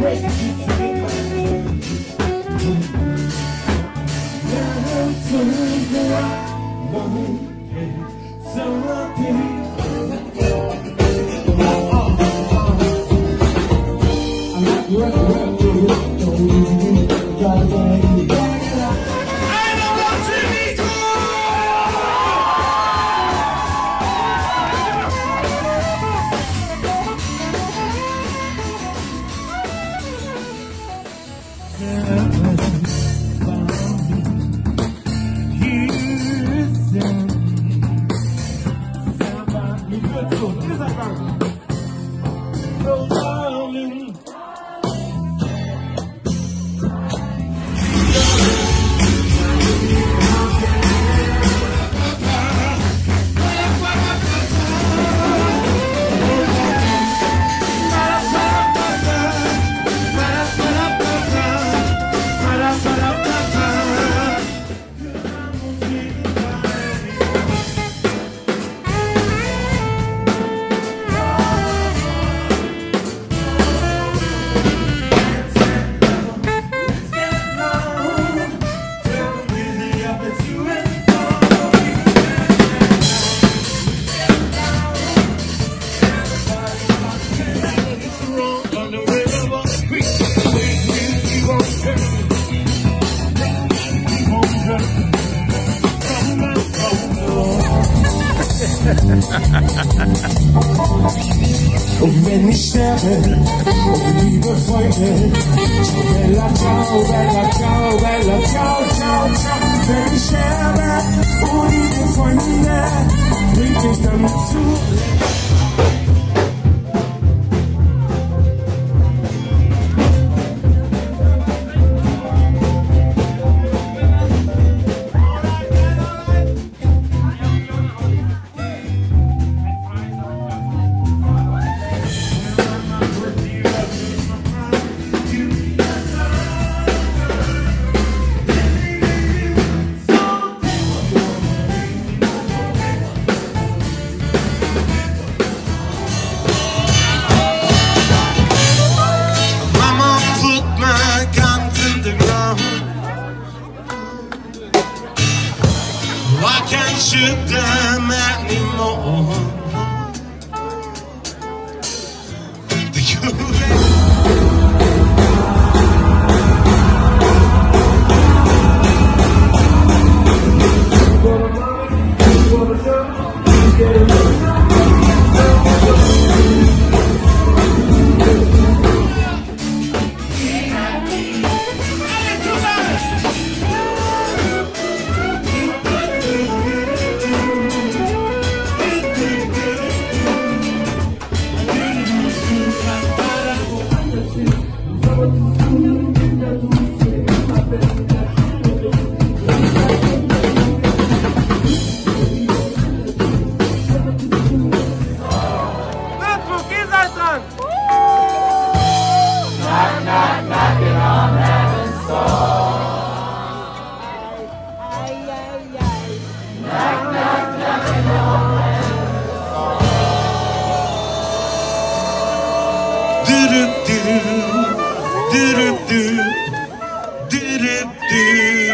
Now to 嗯 Und wenn ich sterbe, oh liebe Freunde, ciao bella, ciao bella, ciao bella, ciao, ciao, ciao. Wenn ich sterbe, oh liebe Freunde, bring ich dann zu. I can't shoot them anymore. it do?